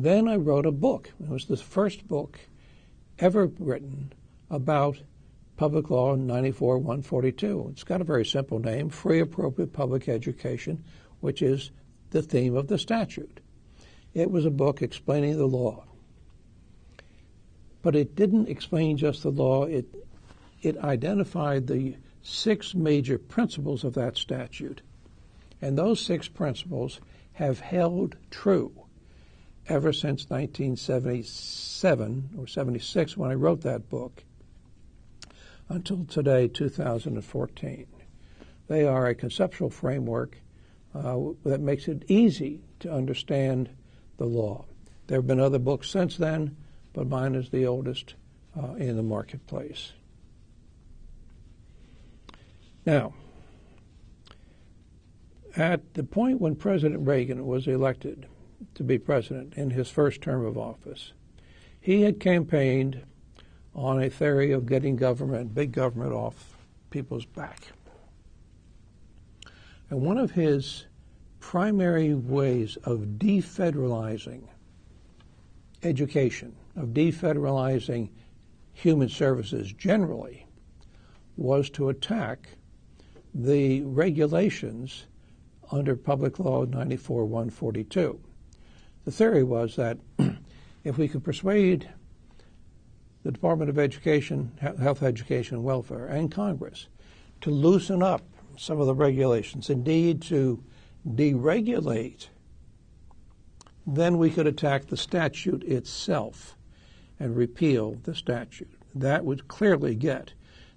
Then I wrote a book. It was the first book ever written about Public Law 94 142. It's got a very simple name Free Appropriate Public Education, which is the theme of the statute. It was a book explaining the law. But it didn't explain just the law, it, it identified the six major principles of that statute. And those six principles have held true ever since 1977 or 76 when I wrote that book until today, 2014. They are a conceptual framework uh, that makes it easy to understand the law. There have been other books since then, but mine is the oldest uh, in the marketplace. Now, at the point when President Reagan was elected to be president in his first term of office, he had campaigned on a theory of getting government, big government, off people's back. And one of his primary ways of defederalizing education, of defederalizing human services generally, was to attack the regulations under Public Law 94 142. The theory was that if we could persuade the Department of Education, Health, Education, and Welfare, and Congress to loosen up some of the regulations, indeed to deregulate, then we could attack the statute itself and repeal the statute. That would clearly get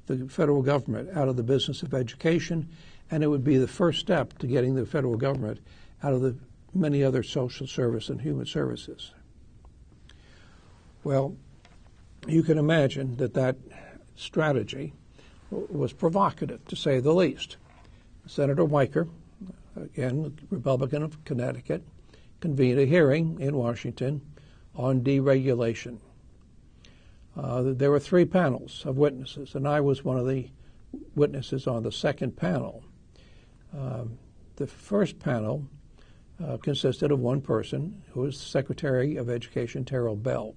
the federal government out of the business of education, and it would be the first step to getting the federal government out of the many other social service and human services. Well, you can imagine that that strategy was provocative, to say the least. Senator Weicker, again, Republican of Connecticut, convened a hearing in Washington on deregulation. Uh, there were three panels of witnesses, and I was one of the witnesses on the second panel. Uh, the first panel uh, consisted of one person, who was Secretary of Education Terrel Bell.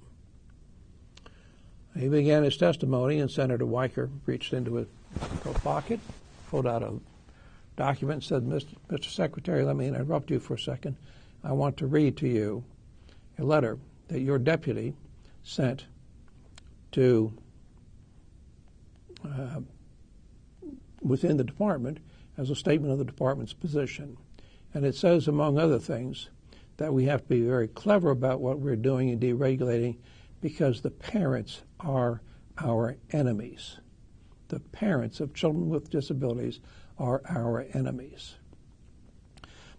He began his testimony, and Senator Weicker reached into his coat pocket, pulled out a document, and said, Mr. Mr. Secretary, let me interrupt you for a second. I want to read to you a letter that your deputy sent to uh, within the department as a statement of the department's position. And it says, among other things, that we have to be very clever about what we're doing in deregulating because the parents are our enemies. The parents of children with disabilities are our enemies.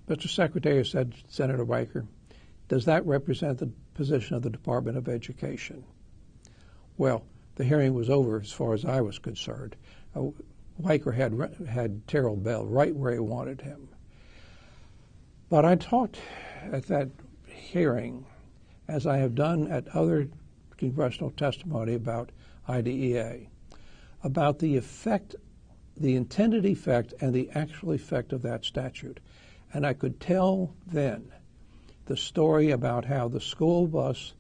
Mr. Secretary said, Senator Weicker, does that represent the position of the Department of Education? Well, the hearing was over as far as I was concerned. Uh, Weicker had had Terrel Bell right where he wanted him. But I talked at that hearing, as I have done at other congressional testimony about IDEA about the effect, the intended effect, and the actual effect of that statute. And I could tell then the story about how the school bus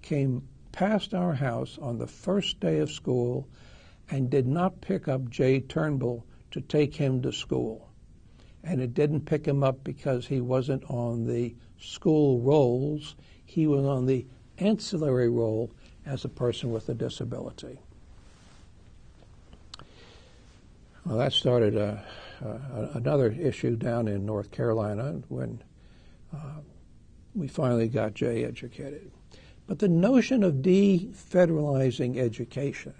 came past our house on the first day of school and did not pick up Jay Turnbull to take him to school. And it didn't pick him up because he wasn't on the school rolls, he was on the ancillary roll as a person with a disability. Well, that started a, a, another issue down in North Carolina when uh, we finally got Jay educated. But the notion of defederalizing education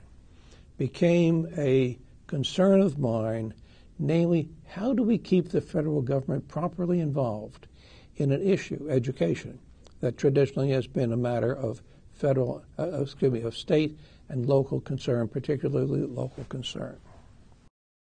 became a concern of mine, namely, how do we keep the federal government properly involved in an issue, education, that traditionally has been a matter of federal, uh, excuse me, of state and local concern, particularly local concern.